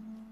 Mm-hmm.